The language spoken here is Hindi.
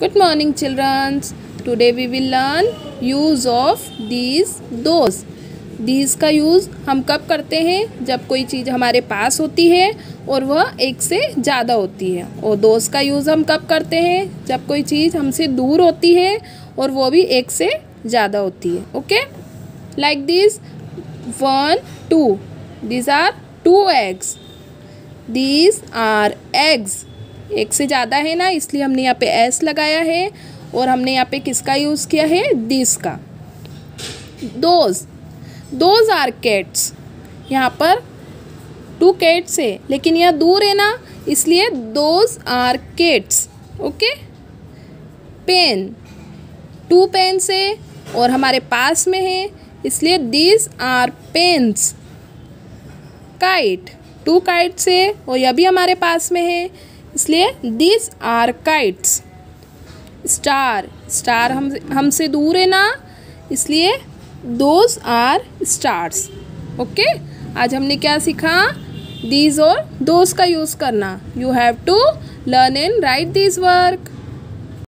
Good morning, children. Today we will learn use of these those. these का यूज़ हम कब करते हैं? जब कोई चीज़ हमारे पास होती है और वह एक से ज़्यादा होती है। और दोस का यूज़ हम कब करते हैं? जब कोई चीज़ हमसे दूर होती है और वो भी एक से ज़्यादा होती है। Okay like this one two this are two eggs these are eggs एक से ज़्यादा है ना, इसलिए हमने यहाँ पे एस लगाया है और हमने यहाँ पे किसका यूज़ किया है? दिस का। दोज दोज आर कैट्स यहाँ पर टू कैट्स है, लेकिन यह दूर है ना, इसलिए those are cats okay pen two pens है और हमारे पास में है, इसलिए these are pens kite two kites है और यह भी हमारे पास में है। इसलिए this are kites star star हम, हमसे दूर है ना, इसलिए दोज आर स्टार्स ओके आज हमने क्या सीखा? दीज और दोज का यूज़ करना. You have to learn and write this work